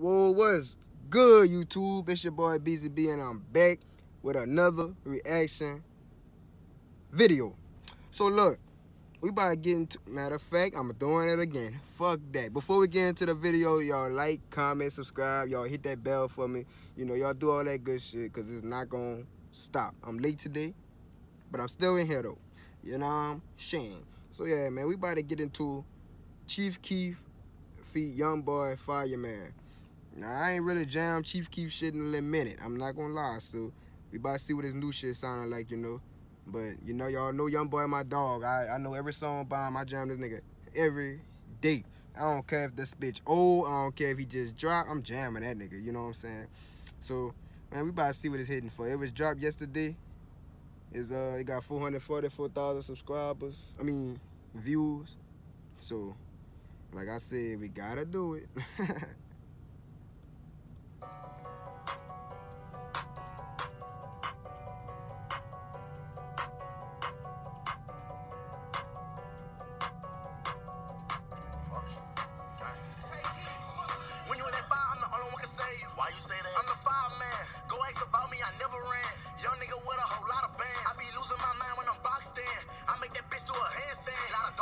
Whoa, what's good, YouTube? It's your boy BeezyB, and I'm back with another reaction video. So look, we about to get into. Matter of fact, I'm doing it again. Fuck that. Before we get into the video, y'all like, comment, subscribe. Y'all hit that bell for me. You know, y'all do all that good shit, cause it's not gonna stop. I'm late today, but I'm still in here though. You know, I'm Shane. So yeah, man, we about to get into Chief Keef feat Young Boy Fireman. Now I ain't really jammed Chief Keef shit in a little minute. I'm not gonna lie, so we about to see what his new shit sounding like, you know. But you know, y'all know Young Boy my dog. I, I know every song by him. I jam this nigga every day. I don't care if this bitch old. I don't care if he just dropped. I'm jamming that nigga. You know what I'm saying? So, man, we about to see what it's hitting for. It was dropped yesterday. Is uh, it got 444,000 subscribers. I mean, views. So, like I said, we gotta do it.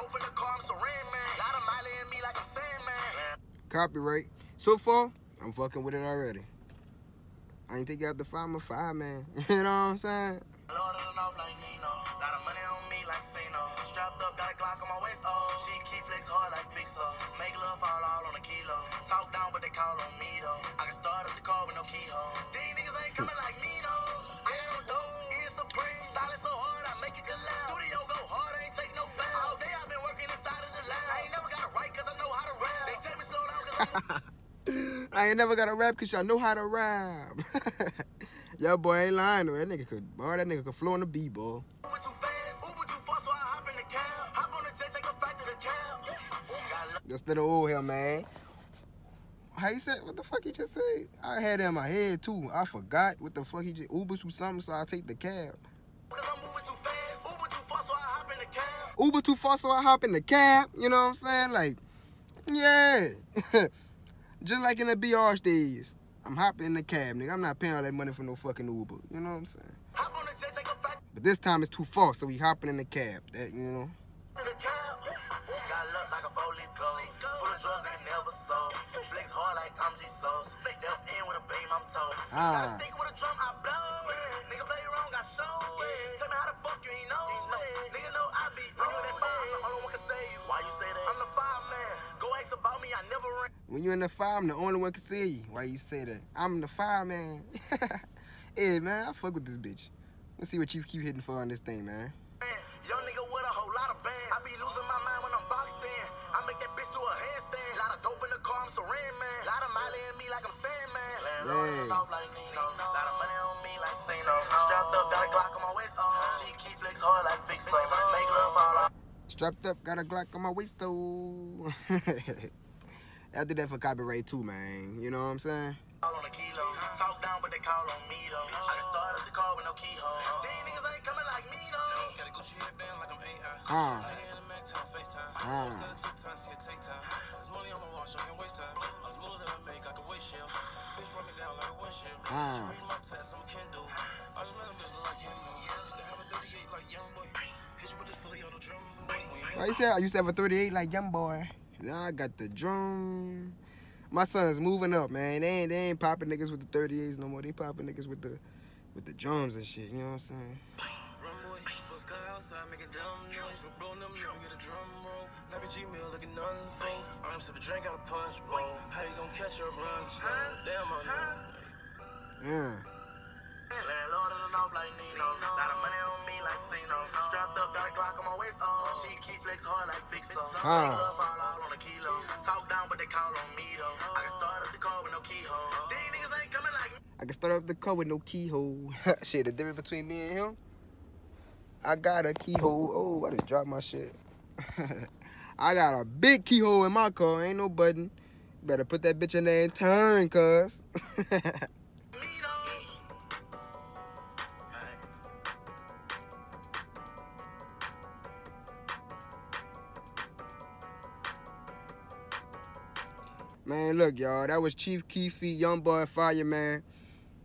handstand. Lot of dope in the car, I'm Saran man. Lot of Miley in me like I'm Sandman. Copyright. So far, I'm fucking with it already. I ain't think you have to find my five, man. you know what I'm saying? Lord of the North like Nino. Lot of money on me like Sino. Strapped up, got a Glock on my waist. Oh, she keep flex hard like sauce. Make love fall all on a kilo. Talk down, but they call on me though. I can start up the car with no keyhole. These niggas ain't coming like me though. I am dope, I ain't never got a rap cause y'all know how to rap. Yo, boy ain't lying though. That nigga could, boy, that nigga could flow on the beat, boy. Uber too fast, Uber too fast, so I hop in the cab. Hop on the jet, take a back to the cab. Got love That's the old hell, man. How you said? What the fuck he just said? I had it in my head too. I forgot what the fuck he just Uber to something, so I take the cab. cause I'm moving too fast. Uber too fast, so I hop in the cab. Uber too far, so I hop in the cab. You know what I'm saying? Like, yeah. Just like in the BR days. I'm hopping in the cab, nigga. I'm not paying all that money for no fucking Uber. You know what I'm saying? Jet, take a back But this time it's too far, so we hopping in the cab. That you know. to the cab. Got luck like a four-leaf clove. Full of drugs that never sold. Flex hard like I'm G Sauce. With a beam, I'm told. Ah. Gotta stick with a drum, I blow. Nigga play wrong, I show. Tell me how the fuck you ain't know. Nigga know I be. When that fire, I'm the only one can save you. Why you say that? I'm the fireman. Go ask about me, I never ran. When you in the fire, I'm the only one can see you. Why you say that? I'm the fireman. hey man, I fuck with this bitch. Let's see what you keep hitting for on this thing, man. Young nigga with a whole lot of bands. I be losing my mind when I'm boxed in. I make that bitch do a handstand. Lot of dope in the car, I'm Saran man. Lot of Miley in me like I'm Sandman. Landlord Yeah. yeah. off like Nino. Lot of money on me like Sino. Strapped up, got a Glock on my waist. Oh, she keep flex hard like Big Soul. Make love fall off. Strapped up, got a Glock on my waist though. I did that for copyright too, man. You know what I'm saying? All on a kilo. Talk down, but they call on me though. I can start up the car with no keyhole. These niggas ain't coming like me though. Got a Gucci headband like I'm AI. Ah. Nigga in the Mac time, FaceTime. Ah. First let it take time, see it take time. There's money on my watch, I can waste time. I'm smoother than I make, I can waste shells. Bitch run me down like a windshield. Ah. She read my tats, I'm a Kindle. I just met a bitch look like Kindle. Used to have a 38 like young boy. Hit you with this fully auto drum. boy. We ain't Why you say I used to have a 38 like young boy? Now I got the drum. My son's moving up, man. They ain't they ain't popping niggas with the 38s no more. They popping niggas with the with the drums and shit. You know what I'm saying? Run boy, supposed to go outside, making dumb noise. We're them, let get a drum roll. Like a Gmail, looking unfold. I'm sipping drink out a punch bowl. How you gonna catch her run? Damn, I know. Yeah. Money on me like Sino. Strapped up, got a Glock on my waist. Oh, she keep flex hard like Big Soul. Make love fall all on a kilo. Talk down, but they call on me though. I can start up the car with no keyhole. These niggas ain't coming like me. I can start up the car with no keyhole. shit, the difference between me and him. I got a keyhole. Oh, I just dropped my shit. I got a big keyhole in my car. Ain't no button. Better put that bitch in there and turn, cuz. Man, look, y'all. That was Chief Keef, Young Boy Fireman.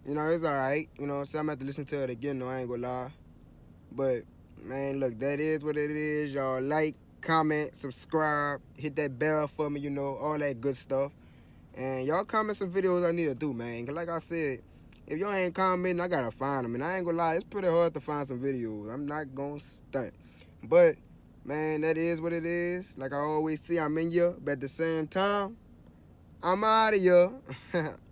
You know, it's alright. You know, so I'm gonna have to listen to it again, though. I ain't gonna lie. But, man, look, that is what it is. Y'all like, comment, subscribe, hit that bell for me, you know, all that good stuff. And y'all comment some videos I need to do, man. Cause like I said, if y'all ain't commenting, I gotta find them. And I ain't gonna lie, it's pretty hard to find some videos. I'm not gonna stunt. But, man, that is what it is. Like I always say, I'm in you, but at the same time, I'm out of here.